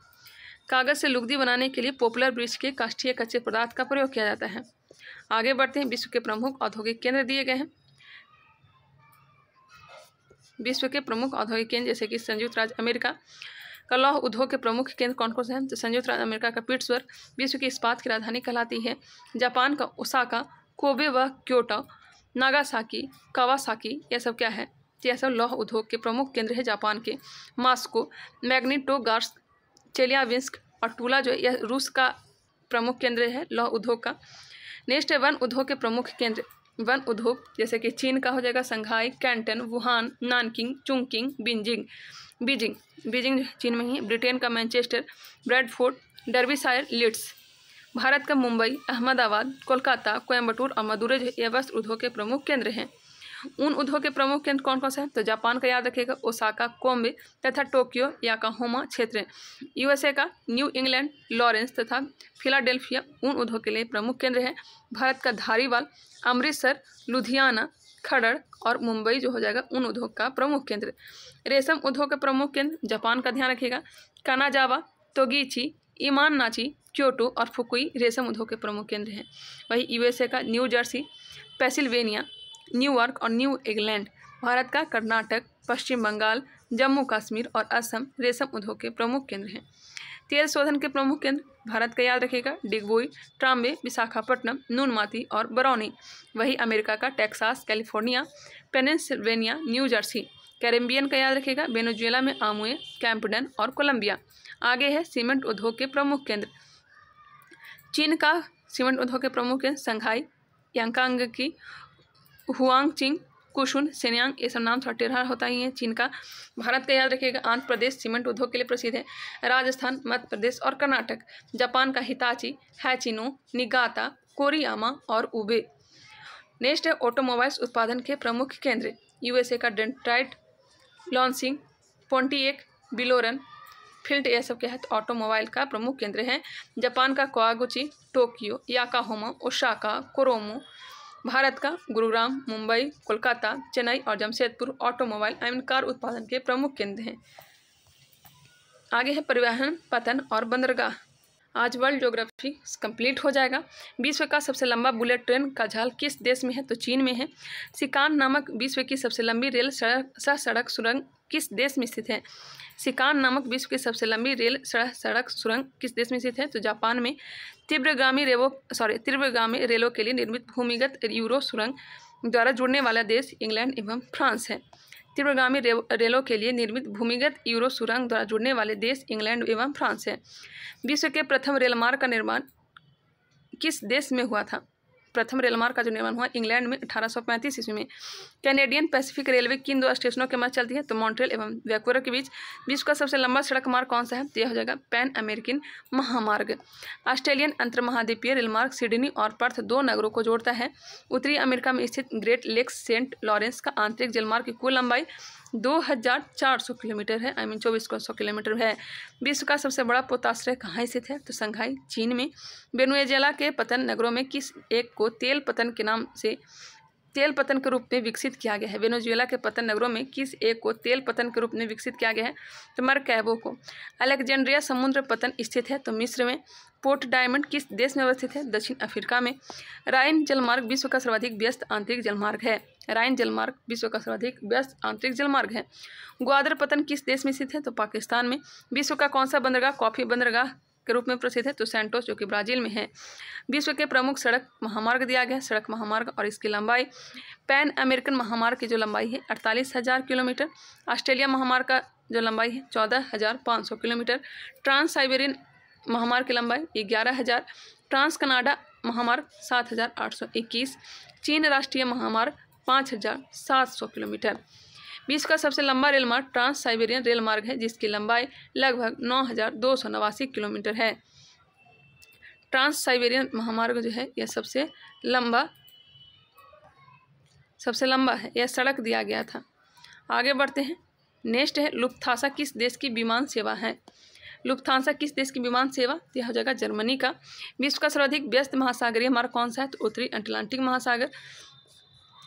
कागज़ से लुगदी बनाने के लिए पॉपुलर ब्रिज के काष्ठीय कच्चे पदार्थ का प्रयोग किया जाता है। आगे बढ़ते हैं, विश्व के प्रमुख औद्योगिक केंद्र दिए गए हैं। विश्व के प्रमुख औद्योगिक केंद्र जैसे कि संयुक्त राज्य अमेरिका। का लौह उद्योग के प्रमुख केंद्र कौन कौन से हैं? तो संयुक्त राज्य अमेरिका का पिट्सबर्ग, विश्व की इस्पात की राजधानी कहलाती है। जापान का ओसाका, कोबे व क्योटो, नागासाकी, कावासाकी, यह सब क्या है? तो यह सब लौह उद्योग के प्रमुख केंद्र है जापान के। मास्को, मैग्नीटोगार्स, चेलियाविंस्क और टूला जो यह रूस का प्रमुख केंद्र है लौह उद्योग का। नेक्स्ट है वन उद्योग के प्रमुख केंद्र। वन उद्योग जैसे कि चीन का हो जाएगा Shanghai Canton, Wuhan, Nanking, Chungking, Beijing. Beijing Beijing चीन में ही, ब्रिटेन का मैनचेस्टर, ब्रेडफोर्ड डर्बीसायर लिड्स। भारत का मुंबई, अहमदाबाद, कोलकाता कोयम्बटूर और मदुरै जो ये वस्त्र उद्योग के प्रमुख केंद्र हैं। उन उद्योग के प्रमुख केंद्र कौन कौन से हैं? तो जापान का याद रखिएगा, ओसाका, कोम्बे तथा टोक्यो, याकाहोमा क्षेत्र यूएसए का, न्यू इंग्लैंड, लॉरेंस तथा फिलाडेल्फिया उन उद्योग के लिए प्रमुख केंद्र है। भारत का धारीवाल, अमृतसर, लुधियाना खड़ड़ और मुंबई जो हो जाएगा उन उद्योग का प्रमुख केंद्र। रेशम उद्योग का प्रमुख केंद्र, जापान का ध्यान रखिएगा। कानाजावा, तोगीची ईमान नाची क्योटो और फुकुई रेशम उद्योग के प्रमुख केंद्र हैं। वही यूएसए का New Jersey, Pennsylvania, New York और न्यू इंग्लैंड, भारत का कर्नाटक, पश्चिम बंगाल, जम्मू कश्मीर और असम रेशम उद्योग के प्रमुख केंद्र हैं। तेल शोधन के प्रमुख केंद्र भारत का याद रखेगा डिगबोई, ट्राम्बे, विशाखापट्टनम, नूनमाती और बरौनी। वही अमेरिका का Texas, California, Pennsylvania, New Jersey. Caribbean का याद रखेगा वेनेजुएला में आमुए कैंपडन और कोलंबिया। आगे है सीमेंट उद्योग के प्रमुख केंद्र। चीन का सीमेंट उद्योग के प्रमुख केंद्र संघाई यांकांग की हुआंगचिंग कुशुन सेन्यांग, ये सब नाम थोड़ा टेढ़ा होता ही है चीन का। भारत का याद रखिएगा, आंध्र प्रदेश, सीमेंट उद्योग के लिए प्रसिद्ध है। राजस्थान, मध्य प्रदेश और कर्नाटक। जापान का हिताची, हैचिनो, निगाता, कोरियामा और उबे। नेक्स्ट है ऑटोमोबाइल्स उत्पादन के प्रमुख केंद्र। यूएसए का डेंट्राइट लॉन्सिंग पोन्टिएक बिलोरन, फ़ील्ड, यह सब क्या है तो ऑटोमोबाइल का प्रमुख केंद्र है। जापान का कोआगुची, टोक्यो, याकाहोमा ओशाका कोरोमो भारत का गुरुग्राम, मुंबई, कोलकाता, चेन्नई और जमशेदपुर ऑटोमोबाइल एवं कार उत्पादन के प्रमुख केंद्र हैं। आगे है परिवहन, पतन और बंदरगाह। आज वर्ल्ड ज्योग्राफी कंप्लीट हो जाएगा। विश्व का सबसे लंबा बुलेट ट्रेन का झाल किस देश में है? तो चीन में है। सिकान नामक विश्व की सबसे लंबी रेल सड़क, सह सड़क सुरंग किस देश में स्थित है? सिकान नामक विश्व की सबसे लंबी रेल सड़क सुरंग किस देश में स्थित है? तो जापान में तीव्रगामी रेवो सॉरी तीव्रगामी रेलों के लिए निर्मित भूमिगत यूरो सुरंग द्वारा जुड़ने वाला देश इंग्लैंड एवं फ्रांस है। तीव्रगामी रेलों के लिए निर्मित भूमिगत यूरो सुरंग द्वारा जुड़ने वाले देश इंग्लैंड एवं फ्रांस है। विश्व के प्रथम रेलमार्ग का निर्माण किस देश में हुआ था? प्रथम रेलमार्ग का जो निर्माण हुआ इंग्लैंड में अठारह ईस्वी में। कैनेडियन पैसिफिक रेलवे किन दो स्टेशनों के मध्य चलती है तो मॉन्ट्रियल एवं वैक्यूर के बीच। विश्व का सबसे लंबा सड़क मार्ग कौन सा है? तो यह हो जाएगा पैन अमेरिकन महामार्ग। ऑस्ट्रेलियन अंतर महाद्वीपीय रेलमार्ग सिडनी और पर्थ दो नगरों को जोड़ता है। उत्तरी अमेरिका में स्थित ग्रेट लेक्स सेंट लॉरेंस का आंतरिक जलमार्ग की कुल लंबाई दो हज़ार चार सौ किलोमीटर है आई मीन चौबीस सौ किलोमीटर है। विश्व का सबसे बड़ा पोताश्रय कहाँ स्थित है? तो संघाई चीन में। वेनुएजेला के पतन नगरों में किस एक को तेल पतन के नाम से, तेल पतन के रूप में विकसित किया गया है? वेनेजुएला के पतन नगरों में किस एक को तेल पतन के रूप में विकसित किया गया है? तो मरकैबो को। अलेक्जेंड्रिया समुद्र पतन स्थित है तो मिस्र में। पोर्ट डायमंड किस देश में अवस्थित है? दक्षिण अफ्रीका में। राइन जलमार्ग विश्व का सर्वाधिक व्यस्त आंतरिक जलमार्ग है। राइन जलमार्ग, विश्व का सर्वाधिक व्यस्त आंतरिक जलमार्ग है। ग्वादर पतन किस देश में स्थित है? तो पाकिस्तान में। विश्व का कौन सा बंदरगाह, कॉफ़ी बंदरगाह के रूप में प्रसिद्ध है? तो सेंटोस, जो कि ब्राज़ील में है। विश्व के प्रमुख सड़क महामार्ग दिया गया सड़क महामार्ग और इसकी लंबाई पैन अमेरिकन महामार्ग की जो लंबाई है, अड़तालीस हज़ार किलोमीटर। ऑस्ट्रेलिया महामार्ग का जो लंबाई है, चौदह हज़ार पाँच सौ किलोमीटर। ट्रांस साइबेरियन महामार्ग की लंबाई ग्यारह हज़ार। ट्रांस कनाडा महामार्ग, सात हज़ार आठ सौ इक्कीस। चीन राष्ट्रीय महामार्ग पाँच हज़ार सात सौ किलोमीटर। विश्व का सबसे लंबा रेल मार्ग ट्रांस साइबेरियन रेल मार्ग है, जिसकी लंबाई लगभग नौ हज़ार दो सौ नवासी किलोमीटर है। ट्रांस साइबेरियन महामार्ग जो है, यह सबसे लंबा सबसे लंबा है, यह सड़क दिया गया था। आगे बढ़ते हैं। नेक्स्ट है लुप्थासा किस देश की विमान सेवा है? लुप्थांसा किस देश की विमान सेवा? यह हो जाएगा जर्मनी का। विश्व का सर्वाधिक व्यस्त महासागरीय मार्ग कौन सा है? तो उत्तरी अटलांटिक महासागर।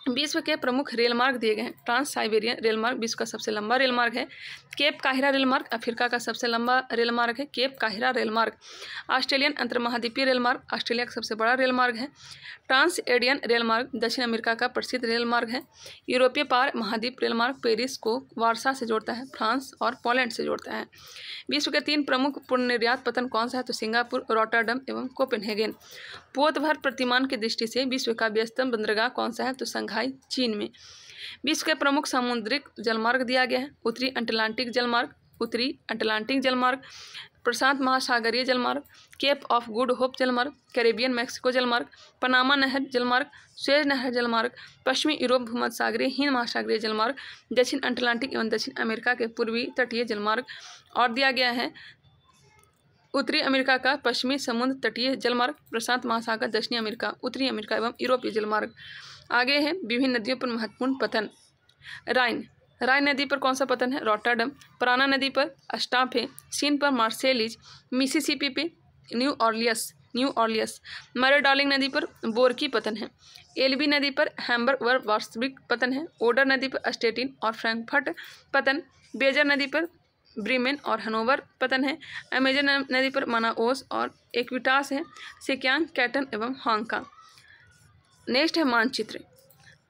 विश्व के प्रमुख रेलमार्ग दिए गए हैं। ट्रांस साइबेरियन रेलमार्ग विश्व का सबसे लंबा रेलमार्ग है। केप काहिरा रेलमार्ग, अफ्रीका का सबसे लंबा रेलमार्ग है। केप काहिरा रेलमार्ग, ऑस्ट्रेलियन अंतर्महाद्वीपीय रेलमार्ग, ऑस्ट्रेलिया का सबसे बड़ा रेलमार्ग है। ट्रांस एडियन रेलमार्ग, दक्षिण अमेरिका का प्रसिद्ध रेलमार्ग है। यूरोपीय पार महाद्वीप रेलमार्ग पेरिस को वारसा से जोड़ता है, फ्रांस और पोलैंड से जोड़ता है। विश्व के तीन प्रमुख पूर्ण निर्यात पतन कौन सा है? तो सिंगापुर रोटाडम एवं कोपेनहेगन। पोतभर प्रतिमान की दृष्टि से विश्व का व्यस्तम बंदरगाह कौन सा है? तो संघाई चीन में। विश्व के प्रमुख सामुद्रिक जलमार्ग दिया गया है। उत्तरी अटलांटिक जलमार्ग, उत्तरी अटलांटिक जलमार्ग, प्रशांत महासागरीय जलमार्ग, केप ऑफ़ गुड होप जलमार्ग, कैरेबियन मैक्सिको जलमार्ग, पनामा नहर जलमार्ग स्वेज नहर जलमार्ग, पश्चिमी यूरोप भूमध्य सागरीय हिंद महासागरीय जलमार्ग, दक्षिण अटलांटिक एवं दक्षिण अमेरिका के पूर्वी तटीय जलमार्ग और दिया गया है। उत्तरी अमेरिका का पश्चिमी समुद्र तटीय जलमार्ग, प्रशांत महासागर, दक्षिणी अमेरिका, उत्तरी अमेरिका एवं यूरोपीय जलमार्ग। आगे है विभिन्न नदियों पर महत्वपूर्ण पतन। राइन। राइन नदी पर कौन सा पतन है? रोटाडम पराना नदी पर अस्टाफे सीन पर मार्सेलिज। मिसिसिपी पे New Orleans. New Orleans. Murray Darling नदी पर बोरकी पतन है। एलबी नदी पर हैम्बर्ग वर वास्तविक पतन है। ओडर नदी पर अस्टेटिन और फ्रैंकफर्ट पतन। बेजर नदी पर ब्रीमेन और हनोवर पतन है। अमेजन नदी पर मनाओस और एक्विटास है। सिक्यांग, कैटन एवं हांगकांग। नेक्स्ट है मानचित्र।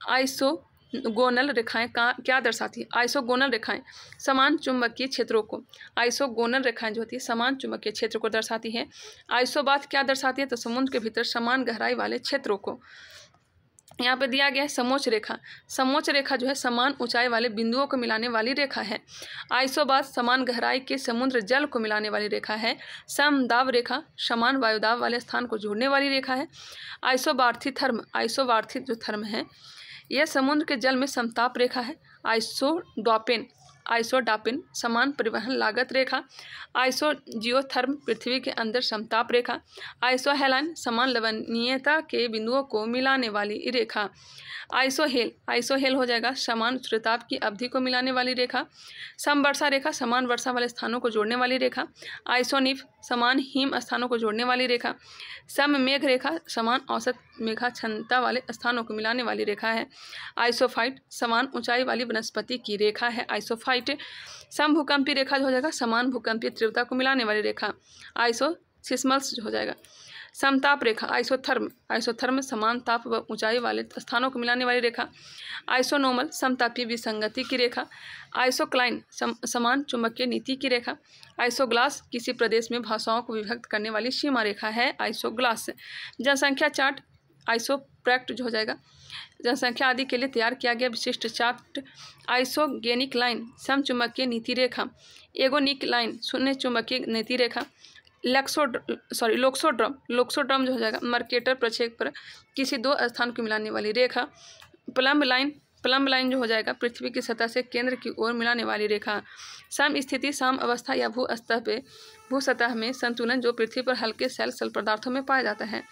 आइसो गोनल रेखाएँ क्या दर्शाती है? आइसोगोनल रेखाएँ समान चुंबकीय क्षेत्रों को, आइसोगोनल रेखाएँ जो होती है, समान चुंबकीय क्षेत्र को दर्शाती है। आइसोबात क्या दर्शाती है? तो समुद्र के भीतर समान गहराई वाले क्षेत्रों को। यहाँ पे दिया गया है समोच रेखा। समोच रेखा जो है समान ऊंचाई वाले बिंदुओं को मिलाने वाली रेखा है। आइसोबास समान गहराई के समुद्र जल को मिलाने वाली रेखा है। समदाव रेखा समान वायुदाब वाले स्थान को जोड़ने वाली रेखा है। आइसोबार्थी थर्म, आइसोबार्थी जो थर्म है, यह समुद्र के जल में समताप रेखा है। आइसोडोपेन आइसोडापिन समान परिवहन लागत रेखा, आइसो जियोथर्म, पृथ्वी के अंदर समताप रेखा आइसोहेलाइन समान लवणीयता के बिंदुओं को मिलाने वाली रेखा आइसोहेल आइसोहेल हो जाएगा, समान श्रुताप की अवधि को मिलाने वाली रेखा सम वर्षा रेखा, समान वर्षा वाले स्थानों को जोड़ने वाली रेखा आइसोनिफ समान हिम स्थानों को जोड़ने वाली रेखा सम मेघ रेखा, समान औसत मेघा क्षमता वाले स्थानों को मिलाने वाली रेखा है। आइसोफाइट समान ऊंचाई वाली वनस्पति की रेखा है। आइसोफाइट सम भूकंपी रेखा जो हो जाएगा समान भूकंपीय तीव्रता को मिलाने वाली रेखा। आइसो सिस्मल्स हो जाएगा। समताप रेखा आइसोथर्म आइसोथर्म समान ताप व ऊंचाई वाले स्थानों को मिलाने वाली रेखा। आइसोनोमल समतापीय विसंगति की रेखा। आइसोक्लाइन सम, समान चुंबकीय नीति की रेखा। आइसोग्लास किसी प्रदेश में भाषाओं को विभक्त करने वाली सीमा रेखा है आइसोग्लास। जनसंख्या चार्ट आइसोप्रैक्ट जो हो जाएगा। जनसंख्या आदि के लिए तैयार किया गया विशिष्ट चार्ट, आइसोगेनिक लाइन सम चुंबकीय नीति रेखा, एगोनिक लाइन शून्य चुंबकीय नीति रेखा लेक्सो सॉरी लोक्सोड्रम लोक्सोड्रम जो हो जाएगा, मर्केटर प्रक्षेप पर किसी दो स्थान को मिलाने वाली रेखा, प्लम्ब लाइन प्लम्ब लाइन जो हो जाएगा, पृथ्वी की सतह से केंद्र की ओर मिलाने वाली रेखा। सम स्थिति, सम अवस्था या भू स्तर पे, भू सतह में संतुलन जो पृथ्वी पर हल्के सेल, सल पदार्थों में पाया जाता है।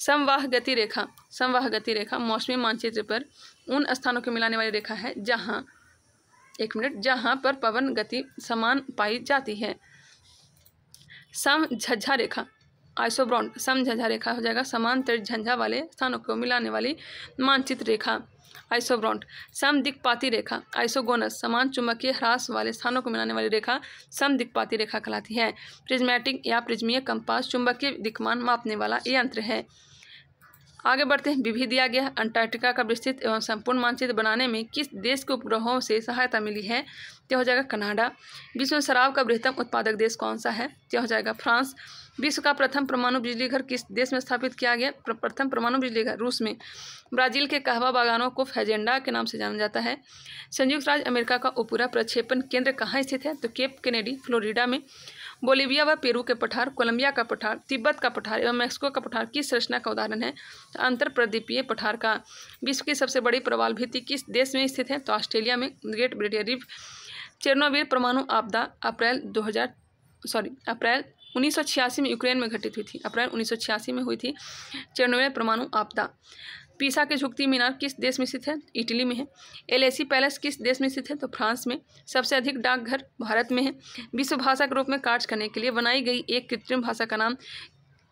समवाह गति रेखा समवाह गति रेखा मौसमी मानचित्र पर उन स्थानों को मिलाने वाली रेखा है जहाँ, एक मिनट, जहाँ पर पवन गति समान पाई जाती है। सम झज्झा रेखा आइसोब्रॉन्ड सम झज्झा रेखा हो जाएगा। समान तट झंझा वाले स्थानों को मिलाने वाली मानचित्र रेखा आइसोब्रॉन्ड सम दिक्पाती रेखा, आइसोगोनस, समान चुंबकीय ह्रास वाले स्थानों को मिलाने वाली रेखा सम दिक्पाती रेखा कहलाती है। प्रिज्मेटिक या प्रिज्मीय कंपास चुंबकीय दिक्मान मापने वाला यंत्र है। आगे बढ़ते हैं। विधि दिया गया अंटार्कटिका का विस्तृत एवं संपूर्ण मानचित्र बनाने में किस देश के उपग्रहों से सहायता मिली है? तो हो जाएगा कनाडा। विश्व में शराब का बृहत्तम उत्पादक देश कौन सा है? तो हो जाएगा फ्रांस। विश्व का प्रथम परमाणु बिजली घर किस देश में स्थापित किया गया? प्रथम परमाणु बिजली घर रूस में। ब्राज़ील के कहवा बागानों को फैजेंडा के नाम से जाना जाता है। संयुक्त राज्य अमेरिका का उपपूरा प्रक्षेपण केंद्र कहाँ स्थित है? तो केप केनेडी, फ्लोरिडा में। बोलीविया व पेरू के पठार, कोलंबिया का पठार, तिब्बत का पठार एवं मैक्सिको का पठार किस रचना का उदाहरण है। अंतर प्रदीपीय पठार का विश्व की सबसे बड़ी प्रवाल भित्ति किस देश में स्थित है? तो ऑस्ट्रेलिया में ग्रेट ब्रिटेन रिफ चेरनोबिल परमाणु आपदा अप्रैल 2000 सॉरी, अप्रैल 1986 में यूक्रेन में घटित हुई थी। अप्रैल 1986 में हुई थी चेरनोबिल परमाणु आपदा। पीसा के झुकती मीनार किस देश में स्थित है? इटली में है। एलेसी पैलेस किस देश में स्थित है? तो फ्रांस में। सबसे अधिक डाकघर भारत में है। विश्व भाषा के रूप में कार्य करने के लिए बनाई गई एक कृत्रिम भाषा का नाम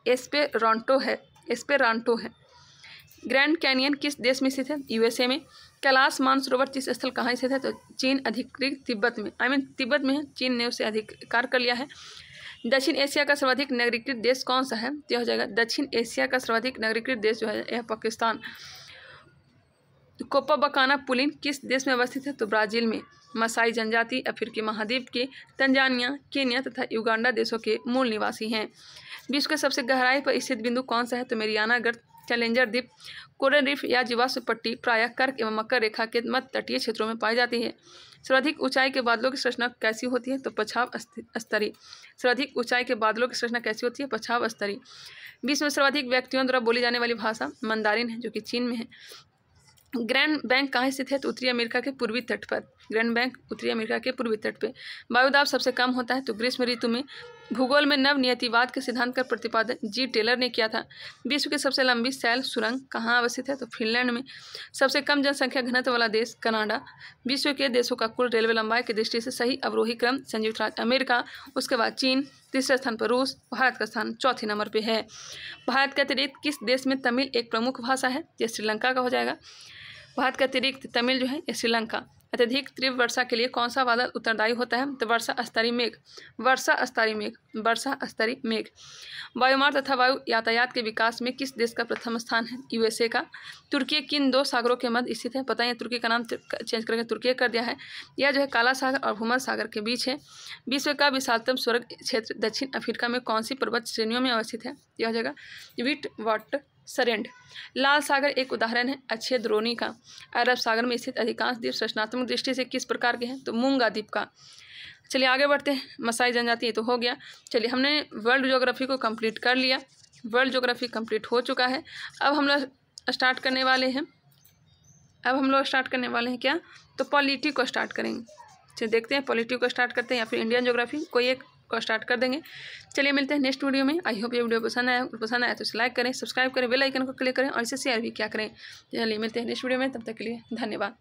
एस्पेरांटो है। एस्पेरांटो है। ग्रैंड कैनियन किस देश में स्थित है? यूएसए में। कैलाश मानसरोवर तीस स्थल कहाँ स्थित है? तो चीन अधिकृत तिब्बत में। आई मीन तिब्बत में है। चीन ने उसे अधिकार कर लिया है। दक्षिण एशिया का सर्वाधिक नगरीकृत देश कौन सा है? तो हो जाएगा दक्षिण एशिया का सर्वाधिक नागरिकृत देश जो है, यह पाकिस्तान। कोपाबकाना पुलिन किस देश में अवस्थित है? तो ब्राज़ील में। मसाई जनजाति, अफ्रीकी महाद्वीप के तंजानिया, केन्या तथा युगांडा देशों के मूल निवासी हैं। विश्व के सबसे गहराई पर स्थित बिंदु कौन सा है? तो मेरियाना चैलेंजर द्वीप। कोरल रिफ या जीवाश्म पट्टी प्रायः कर्क एवं मकर रेखा के मध्य तटीय क्षेत्रों में पाई जाती है। सर्वाधिक ऊंचाई के बादलों की संरचना कैसी होती है? तो पछाव स्तरी सर्वाधिक ऊंचाई के बादलों की संरचना कैसी होती है? पछाव स्तरी विश्व में सर्वाधिक व्यक्तियों द्वारा बोली जाने वाली भाषा मंदारिन है, जो कि चीन में है। ग्रैंड बैंक कहाँ स्थित है? तो उत्तरी अमेरिका के पूर्वी तट पर। ग्रैंड बैंक उत्तरी अमेरिका के पूर्वी तट पर वायुदाब सबसे कम होता है तो ग्रीष्म ऋतु में भूगोल में नव नियतिवाद के सिद्धांत का प्रतिपादन जी टेलर ने किया था। विश्व की सबसे लंबी सैल सुरंग कहाँ अवस्थित है तो फिनलैंड में। सबसे कम जनसंख्या घनत्व वाला देश कनाडा। विश्व के देशों का कुल रेलवे लंबाई की दृष्टि से सही अवरोही क्रम, संयुक्त राज्य अमेरिका, उसके बाद चीन, तीसरे स्थान पर रूस, भारत का स्थान चौथे नंबर पर है। भारत के अतिरिक्त किस देश में तमिल एक प्रमुख भाषा है, यह श्रीलंका का हो जाएगा। भारत के अतिरिक्त तमिल जो है, यह श्रीलंका। अत्यधिक तीव्र वर्षा के लिए कौन सा बादल उत्तरदायी होता है? तो वर्षा स्तरीय मेघ। वर्षा स्तरीय मेघ। वर्षा स्तरीय मेघ। वायुमार्ग तथा वायु यातायात के विकास में किस देश का प्रथम स्थान है? यूएसए का। तुर्की किन दो सागरों के मध्य स्थित है? पता है तुर्की का नाम चेंज करके तुर्की कर दिया है। यह जो है काला सागर और भूमर सागर के बीच है। विश्व का विशालतम स्वर्ग क्षेत्र दक्षिण अफ्रीका में कौन सी पर्वत श्रेणियों में अवस्थित है? यह जगह विट वाट सरेंड। लाल सागर एक उदाहरण है, अच्छे द्रोणी का। अरब सागर में स्थित अधिकांश द्वीप रचनात्मक दृष्टि से किस प्रकार के हैं? तो मूँगा द्वीप का। चलिए आगे बढ़ते हैं। मसाई जनजाति ये तो हो गया। चलिए हमने वर्ल्ड जोग्राफी को कंप्लीट कर लिया। वर्ल्ड जोग्राफी कंप्लीट हो चुका है। अब हम लोग स्टार्ट करने वाले हैं। अब हम लोग स्टार्ट करने वाले हैं क्या? तो पॉलिटी को स्टार्ट करेंगे। चलिए देखते हैं पॉलिटिव को स्टार्ट करते हैं या फिर इंडियन जोग्राफी कोई एक को स्टार्ट कर देंगे। चलिए मिलते हैं नेक्स्ट वीडियो में। आई होप ये वीडियो पसंद आया। पसंद आया तो इसे लाइक करें सब्सक्राइब करें बेल आइकन को क्लिक करें और इसे शेयर भी क्या करें। चलिए मिलते हैं नेक्स्ट वीडियो में। तब तक के लिए धन्यवाद।